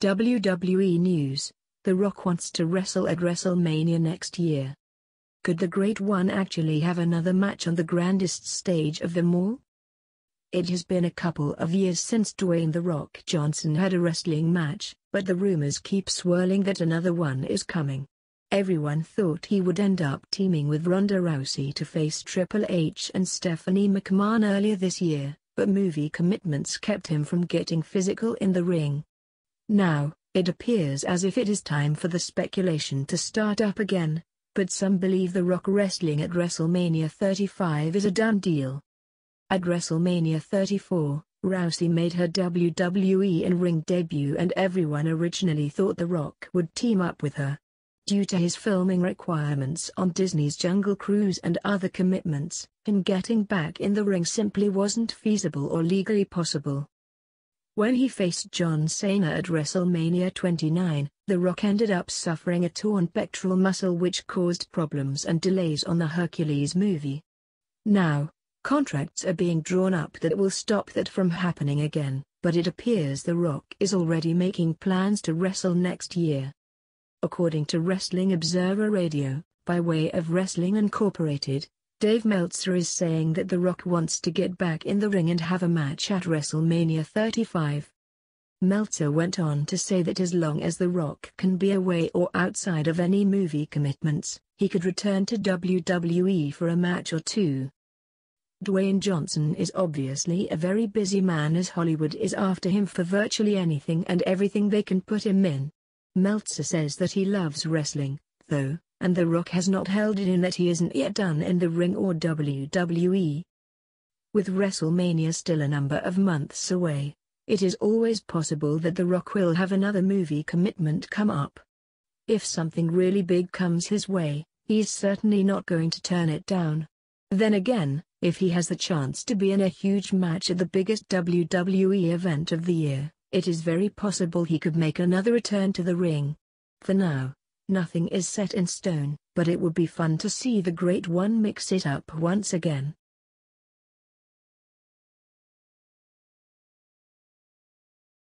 WWE News The Rock wants to wrestle at WrestleMania next year. Could the Great One actually have another match on the grandest stage of them all? It has been a couple of years since Dwayne The Rock Johnson had a wrestling match, but the rumors keep swirling that another one is coming. Everyone thought he would end up teaming with Ronda Rousey to face Triple H and Stephanie McMahon earlier this year, but movie commitments kept him from getting physical in the ring. Now, it appears as if it is time for the speculation to start up again, but some believe The Rock wrestling at WrestleMania 35 is a done deal. At WrestleMania 34, Rousey made her WWE in-ring debut and everyone originally thought The Rock would team up with her. Due to his filming requirements on Disney's Jungle Cruise and other commitments, him getting back in the ring simply wasn't feasible or legally possible. When he faced John Cena at WrestleMania 29, The Rock ended up suffering a torn pectoral muscle which caused problems and delays on the Hercules movie. Now, contracts are being drawn up that will stop that from happening again, but it appears The Rock is already making plans to wrestle next year. According to Wrestling Observer Radio, by way of Wrestling Incorporated, Dave Meltzer is saying that The Rock wants to get back in the ring and have a match at WrestleMania 35. Meltzer went on to say that as long as The Rock can be away or outside of any movie commitments, he could return to WWE for a match or two. Dwayne Johnson is obviously a very busy man as Hollywood is after him for virtually anything and everything they can put him in. Meltzer says that he loves wrestling, though, and The Rock has not held it in that he isn't yet done in the ring or WWE. With WrestleMania still a number of months away, it is always possible that The Rock will have another movie commitment come up. If something really big comes his way, he's certainly not going to turn it down. Then again, if he has the chance to be in a huge match at the biggest WWE event of the year, it is very possible he could make another return to the ring. For now, nothing is set in stone, but it would be fun to see the Great One mix it up once again.